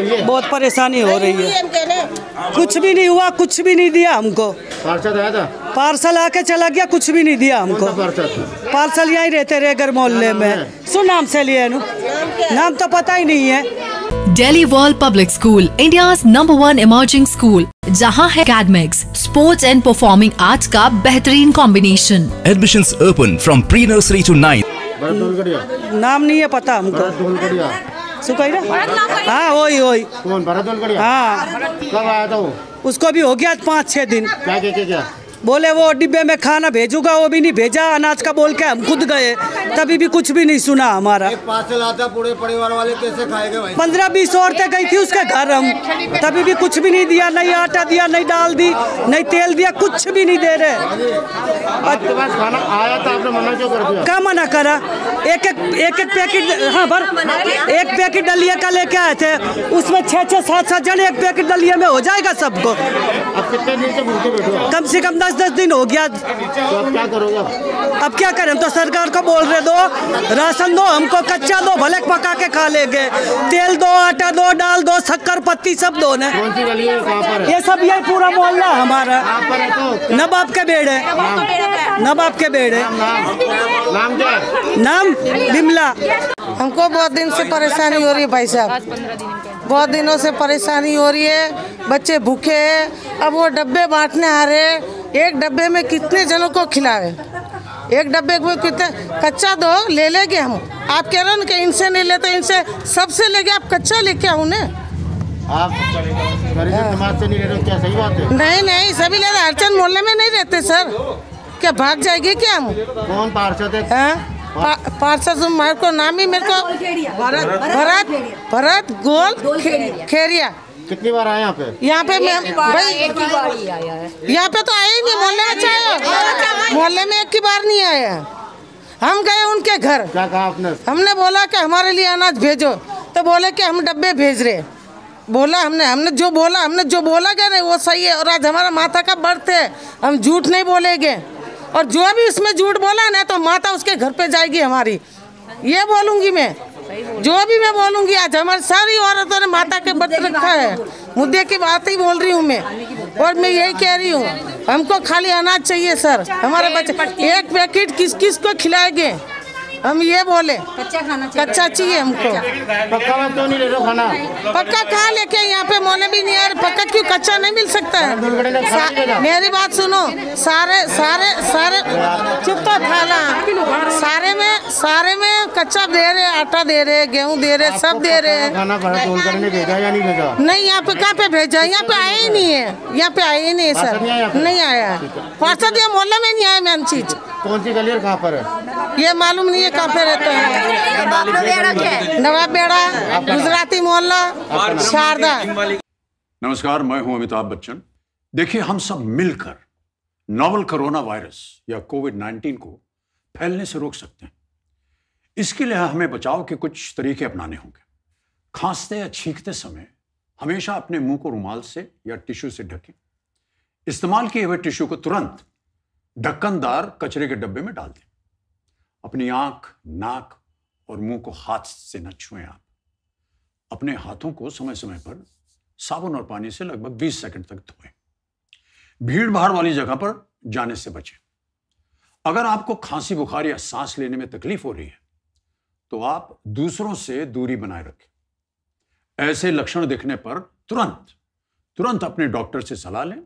रही है। बहुत परेशानी हो रही है। कुछ भी नहीं हुआ कुछ भी नहीं दिया हमको। पार्षद आया था? पार्सल आके चला गया कुछ भी नहीं दिया हमको। पार्सल यहीं रहते रहे घर मोहल्ले में? सुन नाम से लिए नाम तो पता ही नहीं है। Delhi world public school India number one emerging school जहाँ है academics, sports and performing arts का बेहतरीन combination admission open from pre nursery to 9th. Bharat Dholgadhiya नाम नहीं है पता हमको। धोलगढ़िया सुकई ना? हाँ वही वही। कौन भरत धोलगढ़िया हाँ। कब आया था वो? उसको भी हो गया पाँच छः दिन। क्या क्या क्या क्या? बोले वो डिब्बे में खाना भेजूँगा वो भी नहीं भेजा अनाज का बोल के हम खुद गए। तभी भी कुछ भी नहीं सुना हमारा। पार्सल आता पूरे परिवार वाले कैसे खाएँगे भाई? पंद्रह बीस औरतें गई थी उसके घर हम। तभी भी कुछ भी नहीं दिया नहीं आटा दिया नहीं दाल दी नहीं तेल दिया कुछ भी नहीं दे रहे। आपके पास खाना आया था आपने मना क्यों कर दिया? क्या मना करा? एक एक एक एक पैकेट हाँ भर। एक पैकेट डलिया का लेके आए थे। उसमें छः छः सात सात जन एक पैकेट डलिया में हो जाएगा सबको। अब कितने दिन से भूखे बैठे हो? कम से कम दस दस दिन हो गया। तो अब क्या करोगे? अब अब क्या करें? हम तो सरकार को बोल रहे दो राशन दो हमको कच्चा दो भले पका के खा लेंगे। तेल दो आटा दो दाल दो शक्कर पत्ती सब दो ने। है? है? ये सब यही पूरा मोहल्ला हमारा। तो। नवाब के बेड़े नवाब के बेड़े नाम नाम। है? नाम बिमला। हमको बहुत दिन से परेशानी हो रही है भाई साहब। बहुत दिनों से परेशानी हो रही है। बच्चे भूखे हैं। अब वो डब्बे बांटने आ रहे हैं। एक डब्बे में कितने जनों को खिलावे एक डब्बे में कितने कच्चा दो ले लेंगे हम। आप कह रहे हो ना कि इनसे नहीं लेते इनसे सबसे लेके आप कच्चा लेके आओ ना आप समाज से नहीं ले रहे क्या सही बात है? नहीं नहीं सभी ले रहे अर्चन मोहल्ले में नहीं रहते सर। क्या भाग जाएगी क्या हम? कौन पार्षद है? पा- पार्षद मेरे को नाम ही मेरे को भरत भरत भरत गोल खेरिया कितनी बार आए यहाँ पे? यहाँ पे मैं भाई यहाँ पे तो आए ही नहीं मोहल्ले में चाहे मोहल्ले में एक ही बार नहीं आया हम गए उनके घर। क्या कहा आपने? हमने बोला कि हमारे लिए अनाज भेजो। तो बोले कि हम डब्बे भेज रहे बोला हमने हमने जो बोला हमने जो बोला गया नहीं वो सही है। और आज हमारा माता का बर्थ है। हम झूठ नहीं बोलेंगे। और जो भी उसमें झूठ बोला ना तो माता उसके घर पे जाएगी हमारी। ये बोलूँगी मैं। जो भी मैं बोलूँगी आज हमारी सारी औरतों ने माता के व्रत रखा है। मुद्दे की बात ही बोल रही हूँ मैं। और मैं यही कह रही हूँ। हमको खाली अनाज चाहिए सर। हमारे बच्चे एक पैकेट किस किस को खिलाएँगे? हम ये बोले कच्चा खाना कच्चा चाहिए हमको। पक्का क्यों नहीं ले रहे खाना। पक्का कहाँ लेके यहाँ पे मोने भी नहीं रहे पक्का क्यों कच्चा नहीं मिल सकता है? सा, मेरी बात सुनो सारे सारे सारे चुप तो था ना सारे में सारे में कच्चा दे रहे आटा दे रहे गेहूँ दे रहे सब दे रहे। हैं नहीं यहाँ पे कहाँ पे भेजा? यहाँ पे आए ही नहीं है। यहाँ पे आए ही नहीं है आया सर। नहीं आया पार्षद ये मोहल्ले में नहीं आया मैम चीज़। कौन सी गली और कहाँ पर है? ये मालूम नहीं है कहाँ पे रहता है। नवाब बेड़ा, गुजराती मोहल्ला, शारदा। नमस्कार, मैं हूँ अमिताभ बच्चन। देखिए, हम सब मिलकर नोवल कोरोना वायरस या कोविड 19 को फैलने से रोक सकते हैं। इसके लिए हमें बचाव के कुछ तरीके अपनाने होंगे। खांसते या छींकते समय हमेशा अपने मुँह को रुमाल से या टिश्यू से ढकें। इस्तेमाल किए हुए टिश्यू को तुरंत ढक्कनदार कचरे के डब्बे में डाल दें। अपनी आँख, नाक और मुँह को हाथ से न छुएँ आप। अपने हाथों को समय समय पर साबुन और पानी से लगभग 20 सेकंड तक धोएँ। भीड़ भाड़ वाली जगह पर जाने से बचें। अगर आपको खांसी, बुखार या सांस लेने में तकलीफ़ हो रही है तो आप दूसरों से दूरी बनाए रखें। ऐसे लक्षण दिखने पर तुरंत तुरंत अपने डॉक्टर से सलाह लें।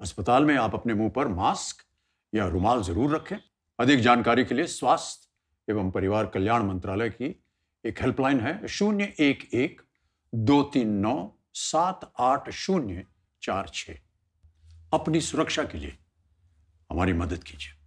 अस्पताल में आप अपने मुँह पर मास्क या रुमाल ज़रूर रखें। अधिक जानकारी के लिए स्वास्थ्य एवं परिवार कल्याण मंत्रालय की एक हेल्पलाइन है शून्य एक एक दो तीन नौ सात आठ शून्य चार छ अपनी सुरक्षा के लिए हमारी मदद कीजिए।